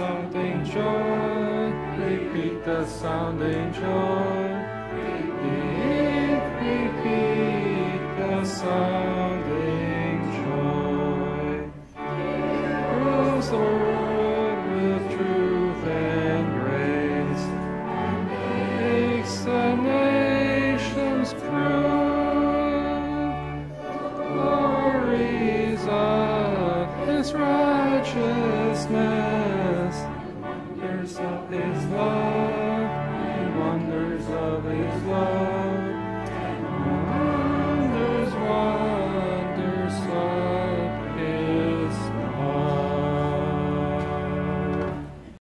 Repeat the joy, repeat the sounding joy, repeat, repeat the sounding joy. Rules the world with truth and grace, makes the nations prove glories of His righteousness.